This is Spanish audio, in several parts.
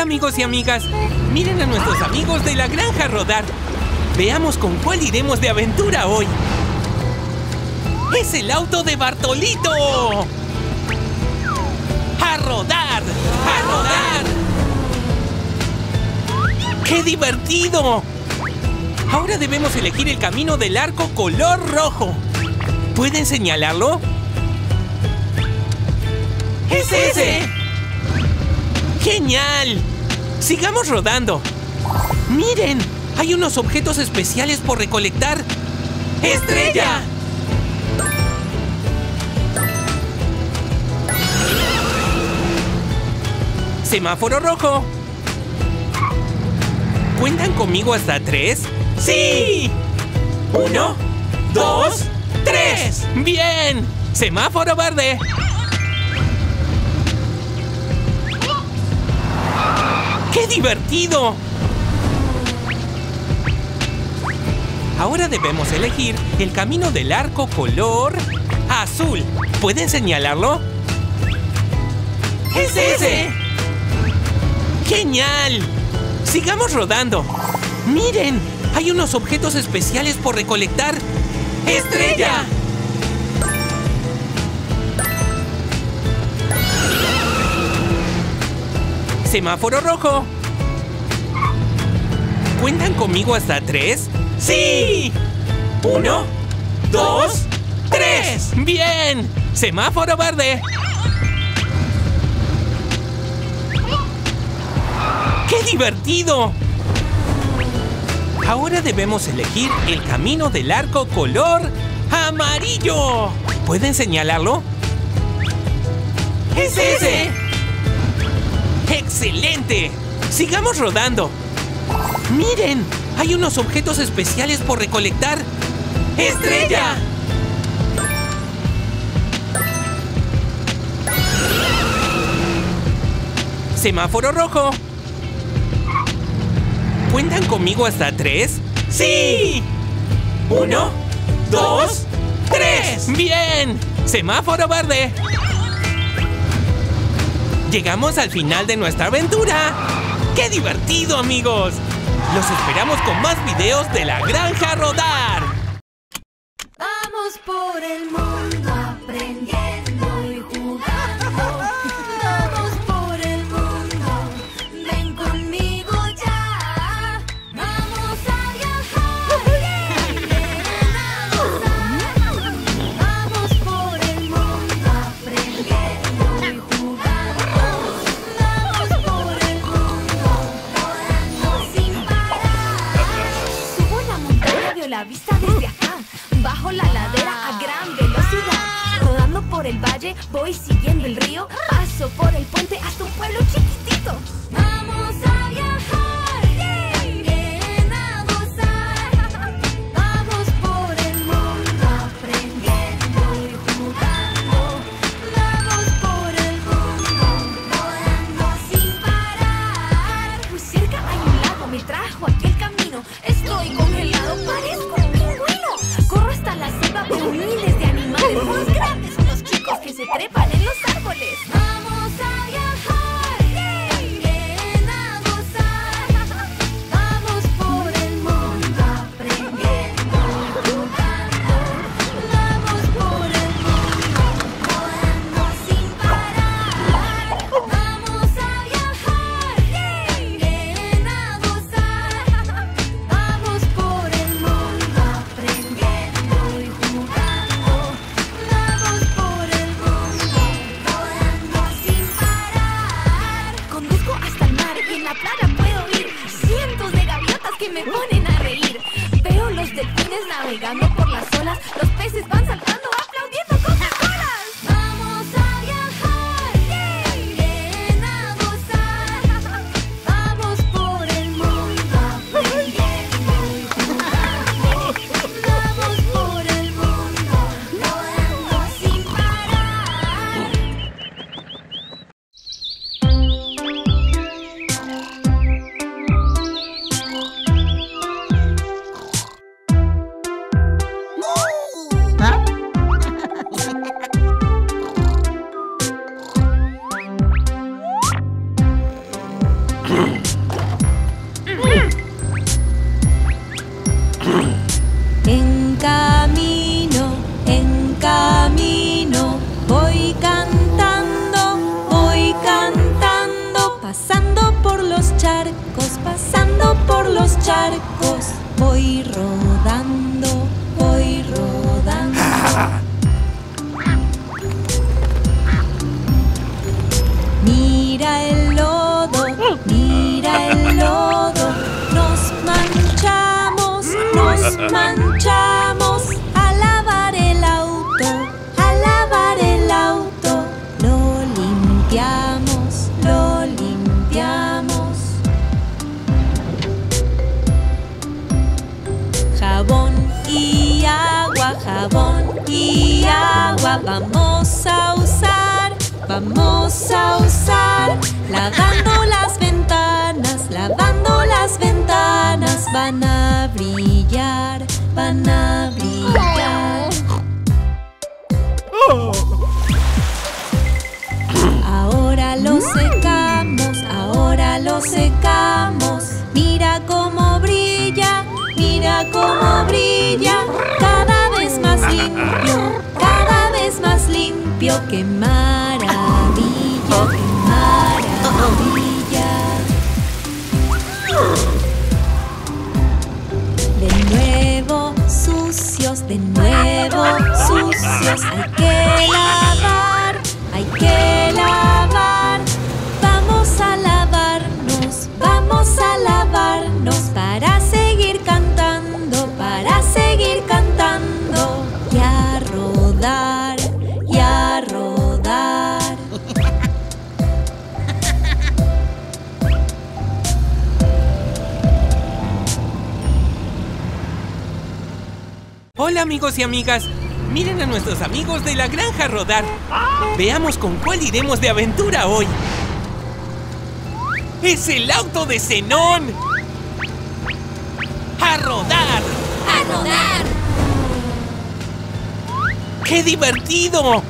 Amigos y amigas, miren a nuestros amigos de la granja rodar. Veamos con cuál iremos de aventura hoy. ¡Es el auto de Bartolito! ¡A rodar! ¡A rodar! ¡Qué divertido! Ahora debemos elegir el camino del arco color rojo. ¿Pueden señalarlo? ¡Es ese! ¡Genial! Sigamos rodando. ¡Miren! Hay unos objetos especiales por recolectar. ¡Estrella! Semáforo rojo. ¿Cuentan conmigo hasta tres? ¡Sí! Uno, dos, tres. ¡Bien! Semáforo verde. ¡Qué divertido! Ahora debemos elegir el camino del arco color azul. ¿Pueden señalarlo? ¡Es ese! ¡Genial! ¡Sigamos rodando! ¡Miren! Hay unos objetos especiales por recolectar. ¡Estrella! Semáforo rojo. ¿Cuentan conmigo hasta tres? ¡Sí! Uno, dos, tres. ¡Bien! Semáforo verde. ¡Qué divertido! Ahora debemos elegir el camino del arco color amarillo. ¿Pueden señalarlo? ¡Es ese! ¡Excelente! ¡Sigamos rodando! ¡Miren! Hay unos objetos especiales por recolectar. ¡Estrella! Semáforo rojo. ¿Cuentan conmigo hasta tres? ¡Sí! Uno, dos, tres. ¡Bien! Semáforo verde. Llegamos al final de nuestra aventura. ¡Qué divertido, amigos! Los esperamos con más videos de la granja rodar. El valle, voy siguiendo el río. Paso por el puente hasta un pueblo chiquitito. Vamos manchamos. A lavar el auto, a lavar el auto, lo limpiamos, lo limpiamos. Jabón y agua, jabón y agua vamos a usar, vamos a usar. Lavando las ventanas, lavando las ventanas van a brillar, van a brillar. Ahora lo secamos, ahora lo secamos. Mira cómo brilla, mira cómo brilla. Cada vez más limpio, cada vez más limpio. ¡Qué maravilla, sucios. Hay que lavar, hay que lavar. Hola amigos y amigas, miren a nuestros amigos de la granja rodar. Veamos con cuál iremos de aventura hoy. ¡Es el auto de Zenón! ¡A rodar! ¡A rodar! ¡Qué divertido!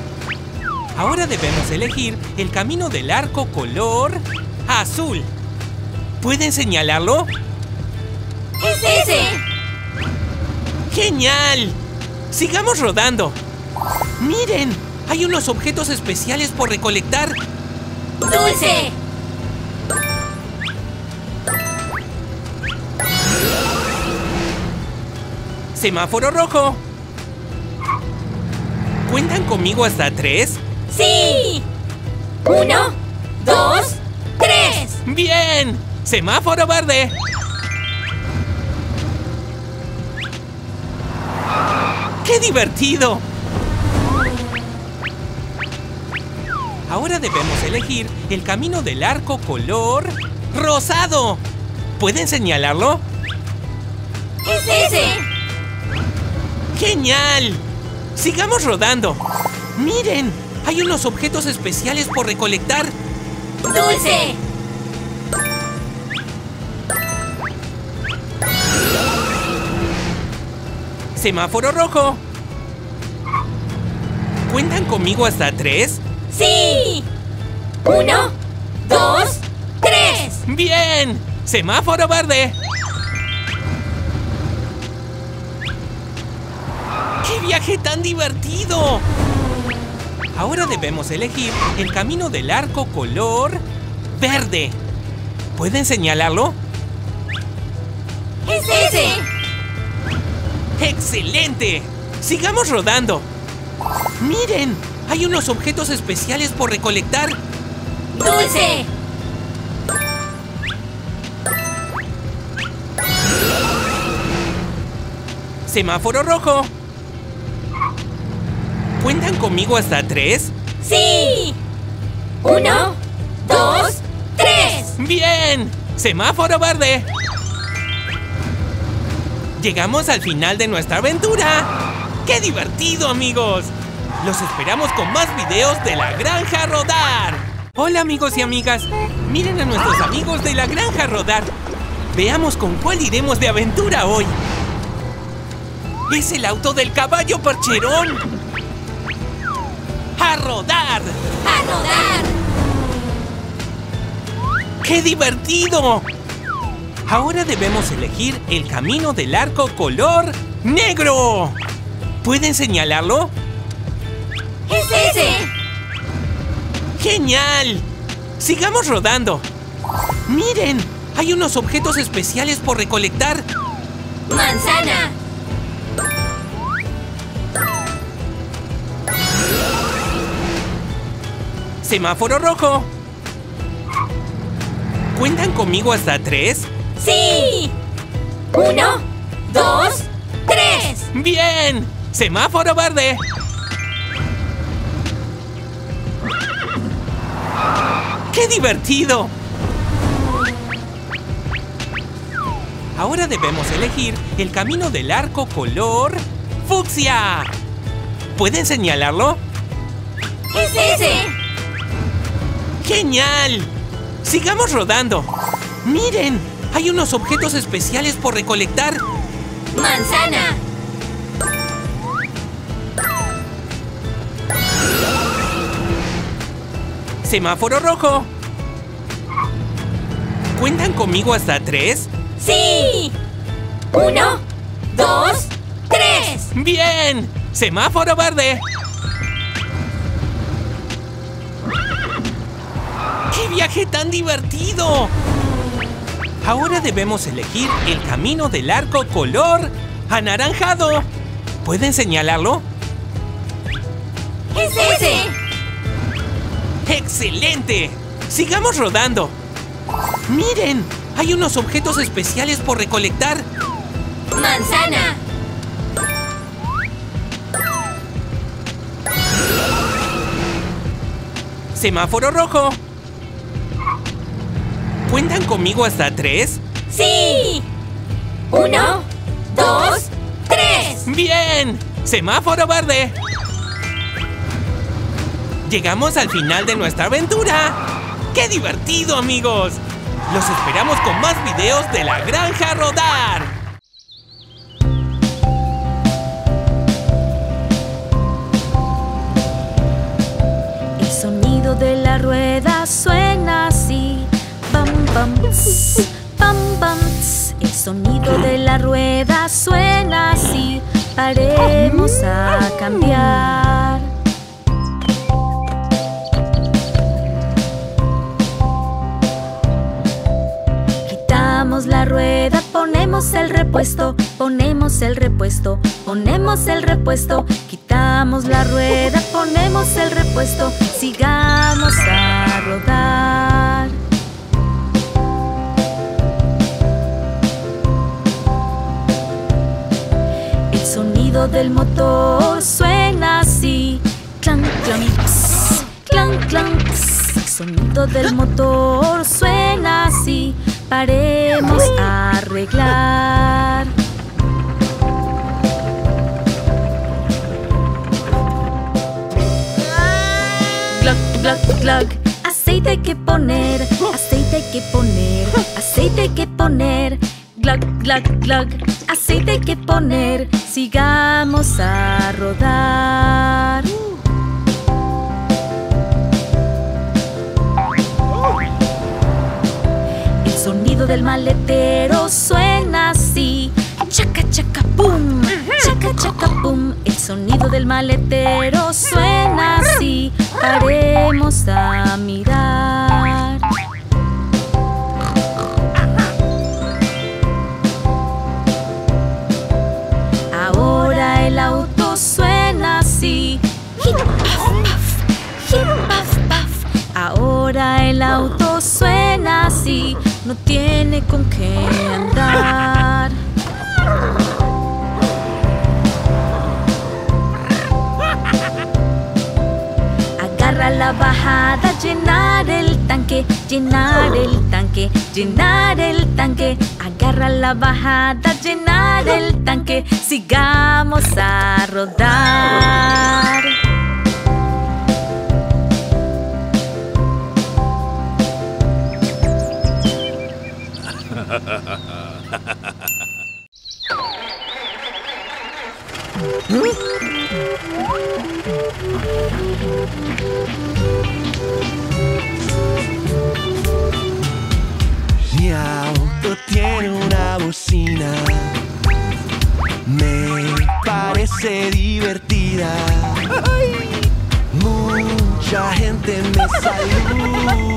Ahora debemos elegir el camino del arco color azul. ¿Pueden señalarlo? ¡Es ese! ¡Genial! Sigamos rodando. Miren, hay unos objetos especiales por recolectar. ¡Dulce! Semáforo rojo. ¿Cuentan conmigo hasta tres? ¡Sí! Uno, dos, tres. ¡Bien! Semáforo verde. ¡Qué divertido! Ahora debemos elegir el camino del arco color rosado. ¿Pueden señalarlo? ¡Es ese! ¡Genial! Sigamos rodando. Miren, hay unos objetos especiales por recolectar. ¡Dulce! Semáforo rojo. ¿Cuentan conmigo hasta tres? ¡Sí! Uno, dos, tres. ¡Bien! Semáforo verde. ¡Qué viaje tan divertido! Ahora debemos elegir el camino del arco color verde. ¿Pueden señalarlo? ¡Es ese! ¡Excelente! Sigamos rodando. Miren, hay unos objetos especiales por recolectar. ¡Dulce! Semáforo rojo. ¿Cuentan conmigo hasta tres? ¡Sí! Uno, dos, tres. ¡Bien! Semáforo verde. Llegamos al final de nuestra aventura. ¡Qué divertido, amigos! Los esperamos con más videos de La Granja Rodar. Hola, amigos y amigas. Miren a nuestros amigos de La Granja Rodar. Veamos con cuál iremos de aventura hoy. ¡Es el auto del caballo percherón! ¡A rodar! ¡A rodar! ¡Qué divertido! Ahora debemos elegir el camino del arco color negro. ¿Pueden señalarlo? ¡Es ese! ¡Genial! Sigamos rodando. Miren, hay unos objetos especiales por recolectar. ¡Manzana! Semáforo rojo. ¿Cuentan conmigo hasta tres? ¡Sí! Uno, dos, tres. ¡Bien! Semáforo verde. ¡Qué divertido! Ahora debemos elegir el camino del arco color fucsia. ¿Pueden señalarlo? ¡Es ese! ¡Genial! Sigamos rodando. Miren, hay unos objetos especiales por recolectar. ¡Manzana! Semáforo rojo. ¿Cuentan conmigo hasta tres? ¡Sí! Uno, dos, tres. ¡Bien! Semáforo verde. ¡Qué viaje tan divertido! Ahora debemos elegir el camino del arco color anaranjado. ¿Pueden señalarlo? ¡Es ese! ¡Excelente! Sigamos rodando. Miren, hay unos objetos especiales por recolectar. ¡Manzana! Semáforo rojo. ¿Cuentan conmigo hasta tres? ¡Sí! Uno, dos, tres. ¡Bien! Semáforo verde. Llegamos al final de nuestra aventura. ¡Qué divertido, amigos! Los esperamos con más videos de la granja rodar. El sonido de la rueda suena así. Pam, pam. El sonido de la rueda suena así. Paremos a cambiar. Quitamos la rueda, ponemos el repuesto, ponemos el repuesto, ponemos el repuesto, quitamos la rueda, ponemos el repuesto, sigamos a rodar. Sonido del motor suena así. Clan, clan, ps, clan, clan, ps. El sonido del motor suena así. Paremos a arreglar. Glug, glug, glug. Aceite que poner, aceite que poner, aceite que poner. Glug, glug, glug. Aceite que poner. Sigamos a rodar. El sonido del maletero suena así. Chaca, chaca, pum. Chaca, chaca, pum. El sonido del maletero suena así. Paremos a mirar. Hip, puff, puff. Puff. Ahora el auto suena así. No tiene con qué andar. Agarra la bajada, llenar el tanque, llenar el tanque, llenar el tanque. Agarra la bajada, llenar el tanque. Sigamos a rodar. Mi auto tiene una bocina, me parece divertida. Mucha gente me saluda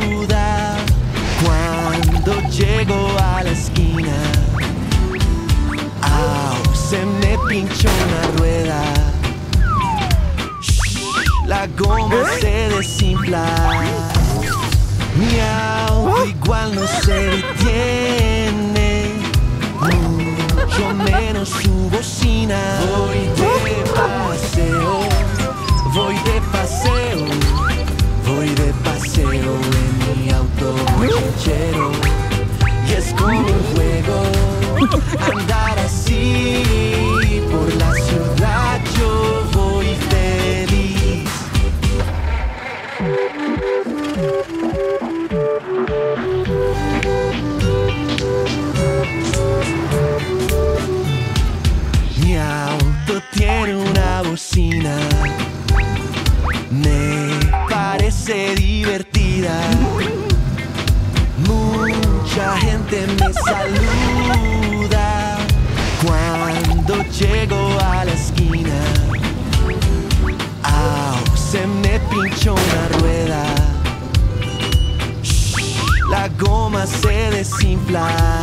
llego a la esquina. Au, se me pinchó una rueda. Shh, La goma se desinfla. Mi auto igual no se detiene. Mucho menos su bocina. Voy de paseo, voy de paseo, voy de paseo en mi auto ranchero. Andar así pinchó una rueda. La goma se desinfla.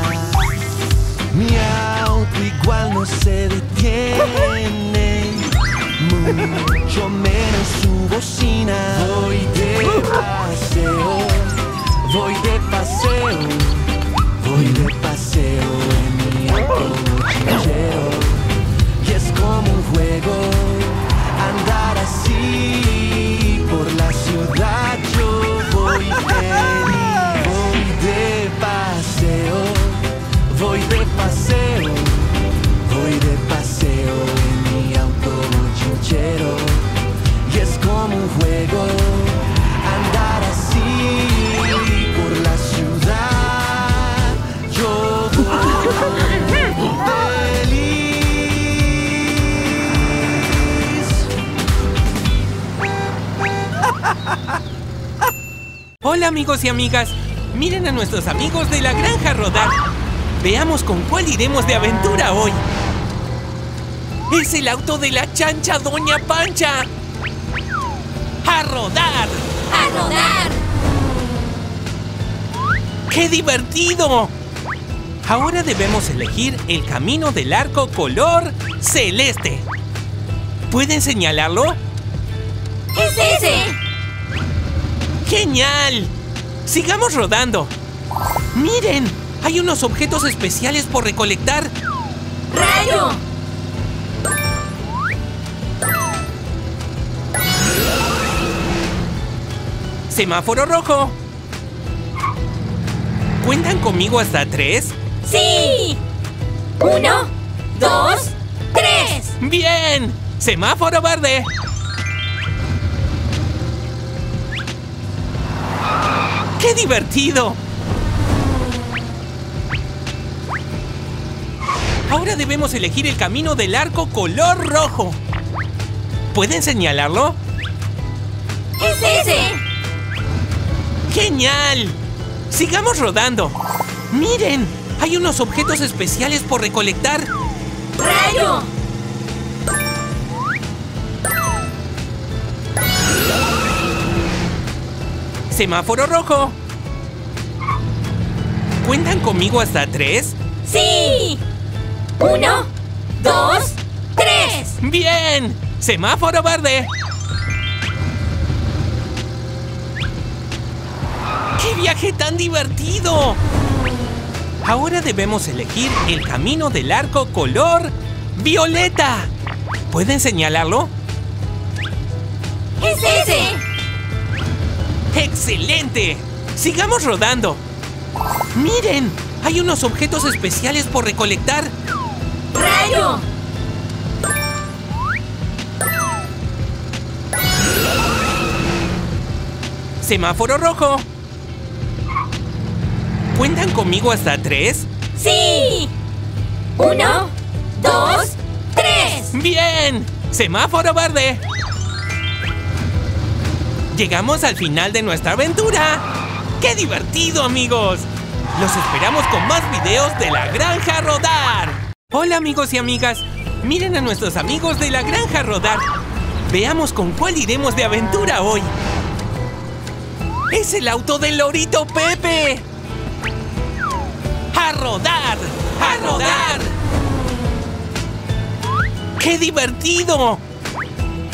Amigos y amigas, miren a nuestros amigos de la granja rodar. Veamos con cuál iremos de aventura hoy. Es el auto de la chancha Doña Pancha. ¡A rodar! ¡A rodar! ¡Qué divertido! Ahora debemos elegir el camino del arco color celeste. ¿Pueden señalarlo? ¡Es ese! ¡Genial! Sigamos rodando. Miren, hay unos objetos especiales por recolectar. ¡Rayo! Semáforo rojo. ¿Cuentan conmigo hasta tres? ¡Sí! Uno, dos, tres. ¡Bien! Semáforo verde. ¡Qué divertido! Ahora debemos elegir el camino del arco color rojo. ¿Pueden señalarlo? ¡Es ese! ¡Genial! Sigamos rodando. Miren, hay unos objetos especiales por recolectar. ¡Rayo! Semáforo rojo. ¿Cuentan conmigo hasta tres? ¡Sí! Uno, dos, tres. ¡Bien! Semáforo verde. ¡Qué viaje tan divertido! Ahora debemos elegir el camino del arco color violeta. ¿Pueden señalarlo? ¡Es ese! ¡Excelente! Sigamos rodando. Miren, hay unos objetos especiales por recolectar. ¡Rayo! Semáforo rojo. ¿Cuentan conmigo hasta tres? ¡Sí! Uno, dos, tres. ¡Bien! Semáforo verde. Llegamos al final de nuestra aventura. ¡Qué divertido, amigos! Los esperamos con más videos de La Granja Rodar. Hola amigos y amigas. Miren a nuestros amigos de La Granja Rodar. Veamos con cuál iremos de aventura hoy. ¡Es el auto del lorito Pepe! ¡A rodar! ¡A rodar! ¡Qué divertido!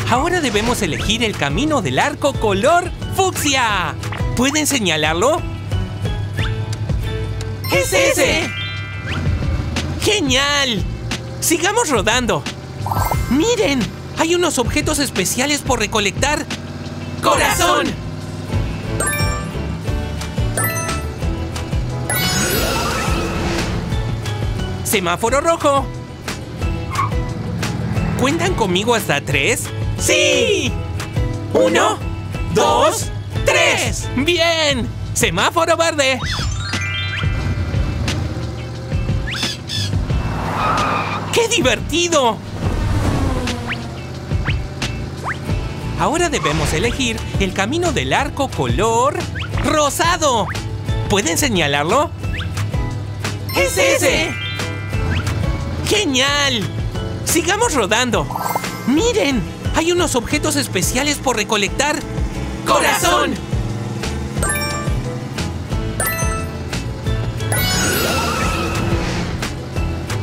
Ahora debemos elegir el camino del arco color fucsia. ¿Pueden señalarlo? ¡Es ese! ¡Genial! Sigamos rodando. ¡Miren! Hay unos objetos especiales por recolectar. ¡Corazón! Semáforo rojo. ¿Cuentan conmigo hasta tres? ¡Sí! Uno, dos, tres. ¡Bien! Semáforo verde. ¡Qué divertido! Ahora debemos elegir el camino del arco color rosado. ¿Pueden señalarlo? ¡Es ese! ¡Genial! Sigamos rodando. ¡Miren! Hay unos objetos especiales por recolectar. ¡Corazón!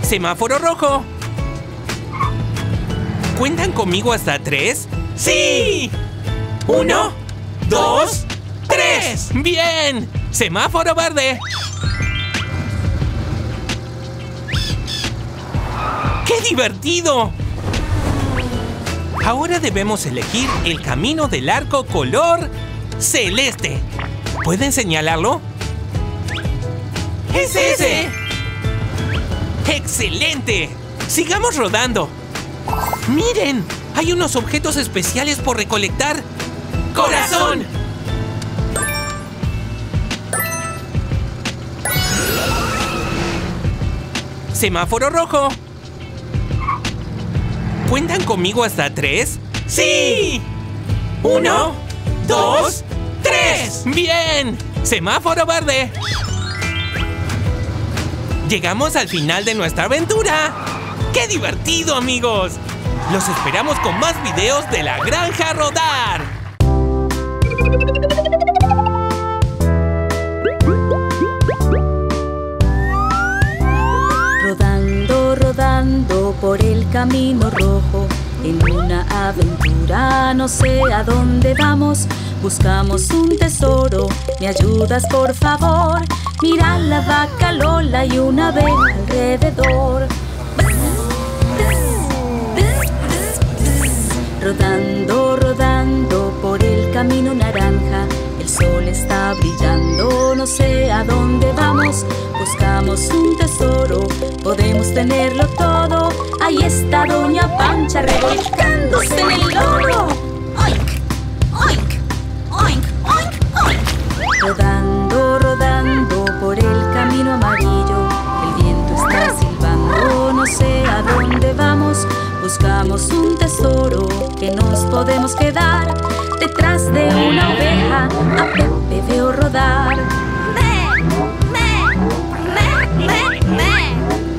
Semáforo rojo. ¿Cuentan conmigo hasta tres? ¡Sí! Uno, dos, tres. ¡Bien! Semáforo verde. ¡Qué divertido! Ahora debemos elegir el camino del arco color celeste. ¿Pueden señalarlo? ¡Es ese! ¡Excelente! ¡Sigamos rodando! ¡Miren! Hay unos objetos especiales por recolectar. ¡Corazón! Semáforo rojo. ¿Cuentan conmigo hasta tres? ¡Sí! Uno, dos, tres. ¡Bien! Semáforo verde. Llegamos al final de nuestra aventura. ¡Qué divertido, amigos! Los esperamos con más videos de La Granja Rodar. Por el camino rojo, en una aventura no sé a dónde vamos. Buscamos un tesoro, ¿me ayudas por favor? Mira la vaca Lola y una abeja alrededor. Rodando, rodando por el camino naranja, el sol está brillando, no sé a dónde vamos. Buscamos un tesoro, podemos tenerlo todo. Ahí está Doña Pancha revolcándose en el lodo. ¡Oink! ¡Oink! ¡Oink! ¡Oink! ¡Oink! Rodando, rodando por el camino amarillo, el viento está silbando, no sé a dónde vamos. Buscamos un tesoro que nos podemos quedar veo rodar.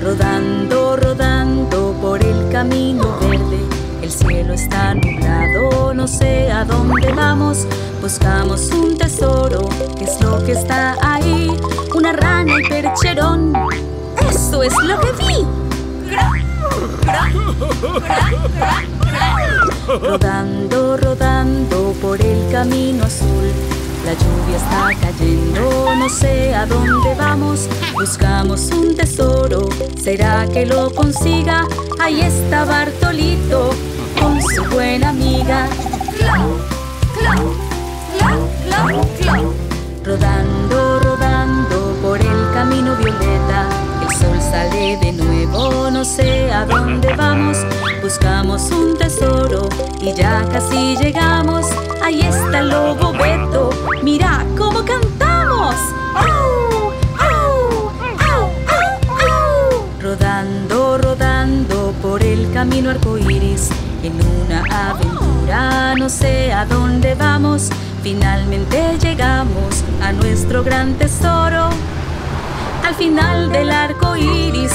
Rodando, rodando por el camino verde. El cielo está nublado, no sé a dónde vamos. Buscamos un tesoro, ¿qué es lo que está ahí? Una rana y percherón. Eso es lo que vi. Rodando, rodando por el camino azul. La lluvia está cayendo, no sé a dónde vamos. Buscamos un tesoro, ¿será que lo consiga? Ahí está Bartolito con su buena amiga. Rodando, rodando por el camino violeta. El sol sale de nuevo, no sé a dónde vamos. Buscamos un tesoro y ya casi llegamos. Ahí está el lobo Beto, mira cómo cantamos. ¡Au! ¡Au! ¡Au! Rodando, rodando por el camino arcoíris. En una aventura, no sé a dónde vamos. Finalmente llegamos a nuestro gran tesoro. al final del arco iris.